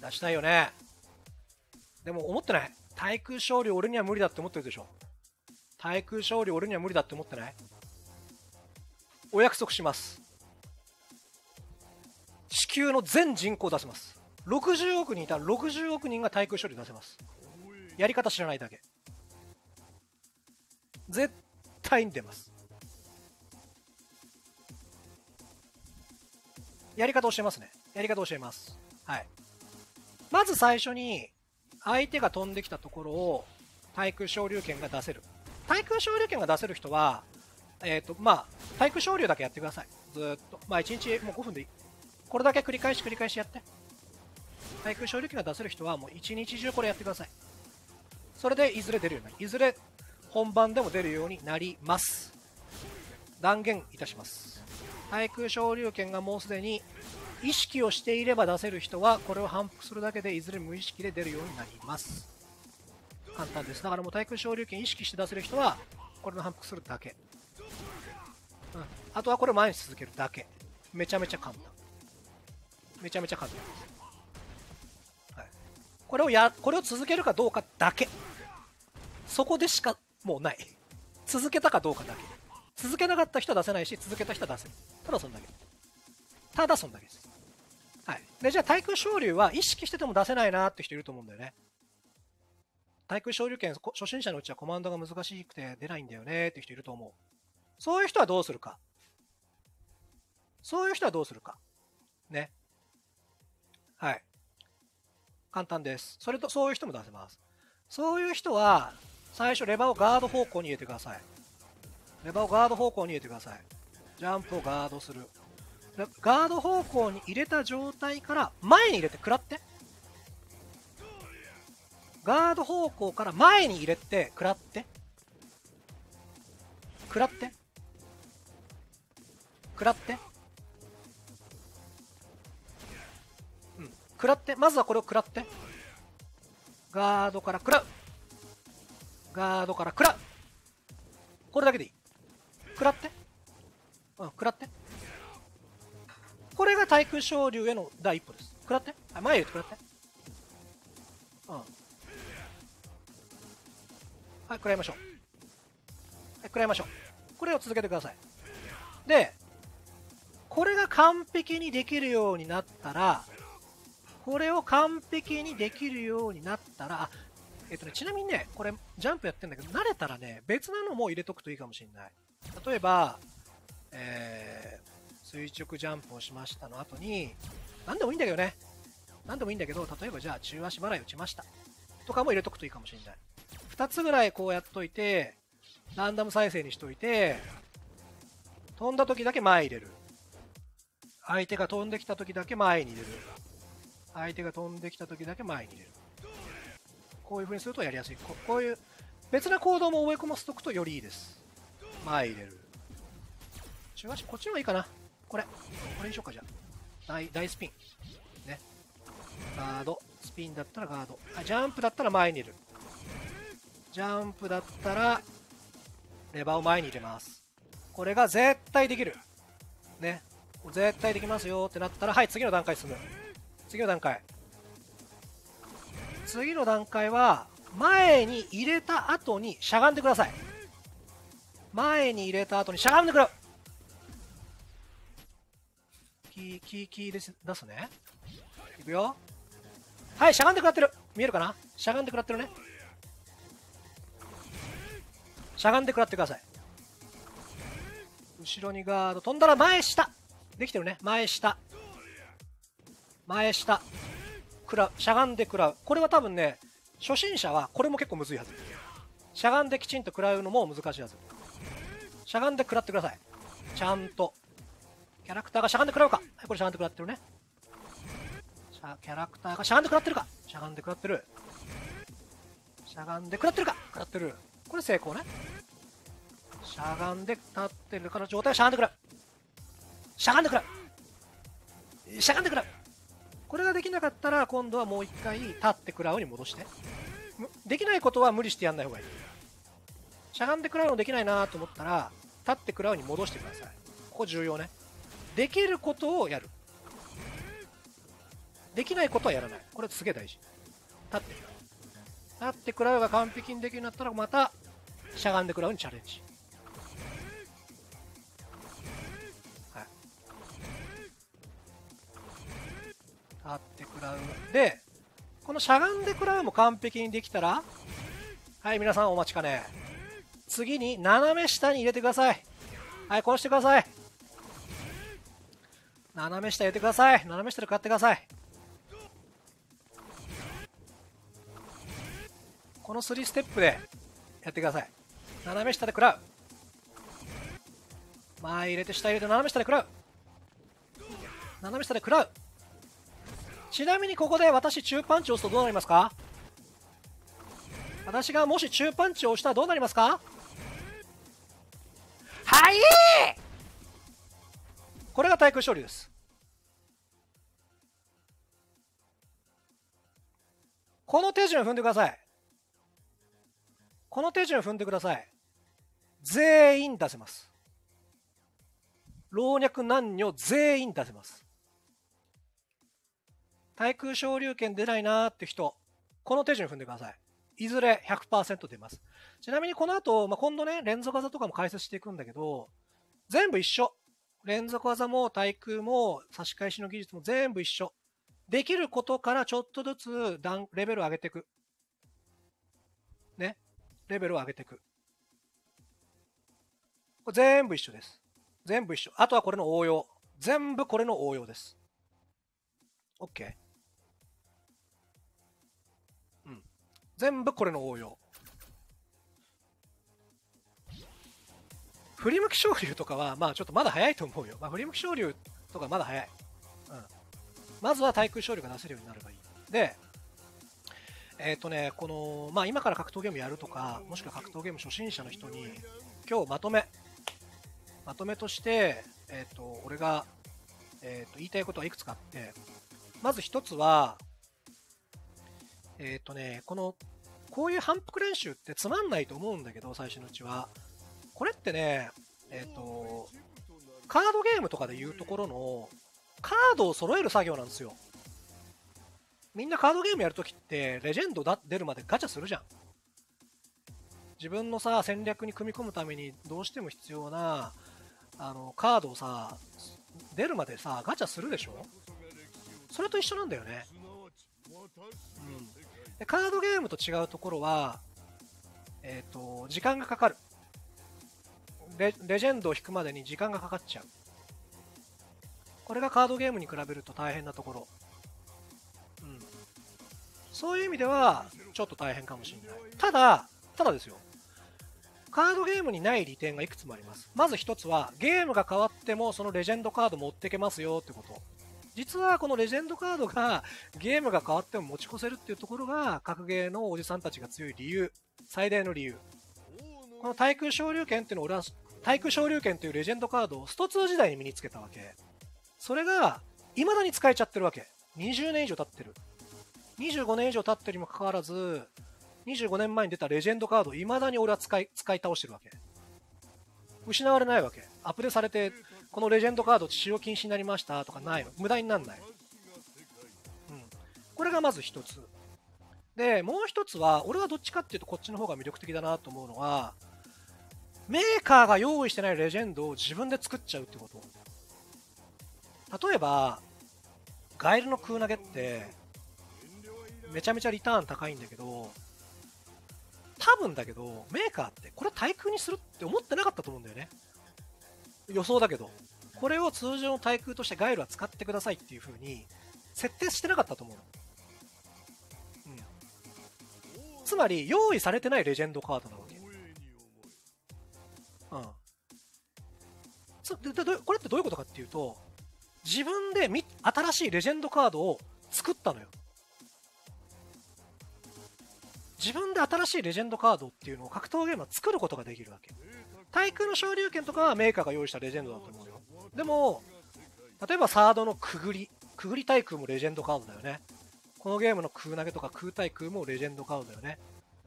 出したいよね。でも思ってない。対空勝利俺には無理だって思ってるでしょ。対空勝利俺には無理だって思ってないお約束します。地球の全人口出せます。60億人いたら60億人が対空処理出せます。やり方知らないだけ。絶対に出ます。やり方教えますね。やり方教えます。はい。まず最初に、相手が飛んできたところを、対空昇竜拳が出せる。対空昇竜拳が出せる人は、えっ、ー、と、まあ、対空昇竜だけやってください。ずっと。まあ、1日もう5分でいい。これだけ繰り返し繰り返しやって。対空昇竜拳が出せる人はもう1日中これやってください。それでいずれ出るようになる。いずれ本番でも出るようになります。断言いたします。対空昇竜拳がもうすでに意識をしていれば出せる人はこれを反復するだけでいずれ無意識で出るようになります。簡単です。だからもう対空昇竜拳意識して出せる人はこれの反復するだけ。うん。あとはこれを前に続けるだけ。めちゃめちゃ簡単。めちゃめちゃ簡単です。はい。これをや、これを続けるかどうかだけ。そこでしかもうない。続けたかどうかだけ。続けなかった人は出せないし、続けた人は出せる。ただそんだけ。ただそんだけです。はい。で、じゃあ対空昇竜は意識してても出せないなって人いると思うんだよね。対空昇竜拳、初心者のうちはコマンドが難しくて出ないんだよねって人いると思う。そういう人はどうするか。そういう人はどうするか。ね。はい。簡単です。それと、そういう人も出せます。そういう人は、最初レバーをガード方向に入れてください。レバーをガード方向に入れてください。ジャンプをガードする。ガード方向に入れた状態から前に入れて食らって。ガード方向から前に入れて食らって。食らって。食らってうん。食らって、まずはこれを食らって。ガードから食らう。ガードから食らう。これだけでいい。食らって。うん、食らって。れ対空昇竜への第一歩です。食らって？あ、前へ食らって。うん。はい、食らいましょう。はい、食らいましょう。これを続けてください。で、これが完璧にできるようになったら、これを完璧にできるようになったら、えっとね、ちなみにね、これ、ジャンプやってんだけど、慣れたらね、別なのも入れとくといいかもしれない。例えば、えー、垂直ジャンプをしましたの後に、何でもいいんだけどね。何でもいいんだけど、例えばじゃあ中足払い打ちました。とかも入れとくといいかもしれない。2つぐらいこうやっといて、ランダム再生にしといて、飛んだ時だけ前入れる。相手が飛んできた時だけ前に入れる。相手が飛んできた時だけ前に入れる。こういう風にするとやりやすい。ここういう別な行動も覚え込ませておくとよりいいです。前入れる。中足、こっちの方がいいかな。これ。これにしようか、じゃあ。大、大スピン。ね。ガード。スピンだったらガード。あ、ジャンプだったら前に入れる。ジャンプだったら、レバーを前に入れます。これが絶対できる。ね。絶対できますよってなったら、はい、次の段階進む。次の段階。次の段階は、前に入れた後にしゃがんでください。前に入れた後にしゃがんでくれキー、キー、キーです、出すね。いくよ。はい、しゃがんでくらってる。見えるかな？しゃがんでくらってるね。しゃがんでくらってください。後ろにガード。飛んだら前下。できてるね。前下。前下。食ら。しゃがんで食らう。これは多分ね、初心者はこれも結構むずいはず。しゃがんできちんと食らうのも難しいはず。しゃがんで食らってください。ちゃんと。キャラクターがしゃがんで食らうか。はい、これしゃがんで食らってるね。しゃキャラクターがしゃがんで食らってるか。しゃがんで食らってる。しゃがんで食らってるか。食らってる。これ成功ね。しゃがんで立ってるから状態はしゃがんで食らう。しゃがんで食らう。しゃがんで食らう。これができなかったら今度はもう一回立って食らうに戻してできないことは無理してやんない方がいいしゃがんで食らうのできないなと思ったら立って食らうに戻してくださいここ重要ねできることをやるできないことはやらない。これすげえ大事。立ってくらう。立ってくらうが完璧にできるようになったら、また、しゃがんでくらうにチャレンジ。はい。立ってくらう。で、このしゃがんでくらうも完璧にできたら、はい、皆さんお待ちかね。次に斜め下に入れてください。はい、こうしてください。斜め下入れてください。斜め下で買ってください。この3ステップでやってください。斜め下で食らう。前入れて下入れて斜め下で食らう。斜め下で食らう。ちなみにここで私中パンチを押すとどうなりますか？私がもし中パンチを押したらどうなりますか？はいこれが対空処理です。この手順踏んでください。この手順踏んでください。全員出せます。老若男女全員出せます。対空昇竜拳出ないなーって人、この手順踏んでください。いずれ100%出ます。ちなみにこの後、まあ、今度ね、連続技とかも解説していくんだけど、全部一緒。連続技も対空も差し返しの技術も全部一緒。できることからちょっとずつレベルを上げていく。ね。レベルを上げていく。これ全部一緒です。全部一緒。あとはこれの応用。全部これの応用です。OK。うん。全部これの応用。振り向き昇竜とかは、まあちょっとまだ早いと思うよ。まあ振り向き昇竜とかまだ早い。うん。まずは対空昇竜が出せるようになればいい。で、えっ、ー、とね、この、まあ今から格闘ゲームやるとか、もしくは格闘ゲーム初心者の人に、今日まとめ、まとめとして、えっ、ー、と、俺が、えっ、ー、と、言いたいことはいくつかあって、まず一つは、えっ、とね、この、こういう反復練習ってつまんないと思うんだけど、最初のうちは。これってね、えっ、と、カードゲームとかで言うところの、カードを揃える作業なんですよ。みんなカードゲームやるときって、レジェンドだ出るまでガチャするじゃん。自分のさ、戦略に組み込むためにどうしても必要な、あの、カードをさ、出るまでさ、ガチャするでしょ？それと一緒なんだよね。うん。で、カードゲームと違うところは、えっ、ー、と、時間がかかるレ。ジェンドを引くまでに時間がかかっちゃう。これがカードゲームに比べると大変なところ。うんそういう意味では、ちょっと大変かもしれない。ただ、ただですよ。カードゲームにない利点がいくつもあります。まず一つは、ゲームが変わってもそのレジェンドカード持ってけますよってこと。実はこのレジェンドカードがゲームが変わっても持ち越せるっていうところが格ゲーのおじさんたちが強い理由。最大の理由。この対空昇竜拳っていうのを俺は、対空昇竜拳というレジェンドカードをスト2時代に身につけたわけ。それが、未だに使えちゃってるわけ。20年以上経ってる。25年以上経ってるにもかかわらず、25年前に出たレジェンドカード、未だに俺は使い、使い倒してるわけ。失われないわけ。アップデされて、このレジェンドカード使用禁止になりましたとかない。無駄になんない。うん。これがまず一つ。で、もう一つは、俺はどっちかっていうとこっちの方が魅力的だなと思うのは、メーカーが用意してないレジェンドを自分で作っちゃうってこと。例えば、ガエルの空投げって、めちゃめちゃリターン高いんだけど、多分だけど、メーカーってこれ対空にするって思ってなかったと思うんだよね。予想だけど。これを通常の対空としてガイルは使ってくださいっていう風に設定してなかったと思う。うん。つまり、用意されてないレジェンドカードなわけ。うん。そででこれってどういうことかっていうと、自分で新しいレジェンドカードを作ったのよ。自分で新しいレジェンドカードっていうのを格闘ゲームは作ることができるわけ。対空の昇竜拳とかはメーカーが用意したレジェンドだと思うよ。でも、例えばサードのくぐり、くぐり対空もレジェンドカードだよね。このゲームの空投げとか空対空もレジェンドカードだよね。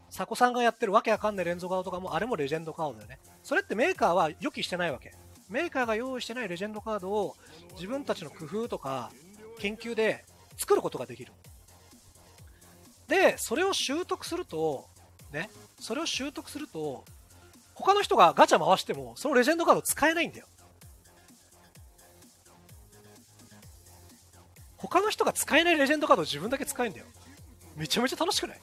サコさんがやってるわけわかんない連続カードとかもあれもレジェンドカードだよね。それってメーカーは予期してないわけ。メーカーが用意してないレジェンドカードを自分たちの工夫とか研究で作ることができる。で、それを習得すると、ね、それを習得すると、他の人がガチャ回しても、そのレジェンドカード使えないんだよ。他の人が使えないレジェンドカードを自分だけ使えるんだよ。めちゃめちゃ楽しくない？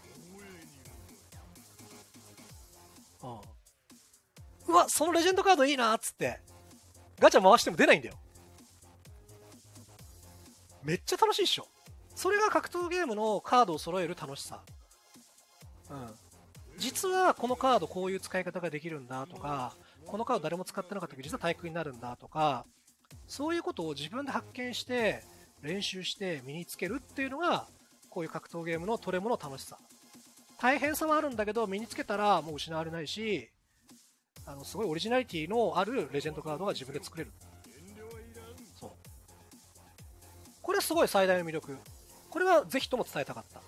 わ、そのレジェンドカードいいなっつって、ガチャ回しても出ないんだよ。めっちゃ楽しいっしょ。それが格闘ゲームのカードを揃える楽しさ。うん。実はこのカードこういう使い方ができるんだとか、このカード誰も使ってなかったけど実は対空になるんだとか、そういうことを自分で発見して、練習して身につけるっていうのが、こういう格闘ゲームのトレモの楽しさ。大変さはあるんだけど、身につけたらもう失われないし、あの、すごいオリジナリティのあるレジェンドカードが自分で作れる。そう。これすごい最大の魅力。これはぜひとも伝えたかった。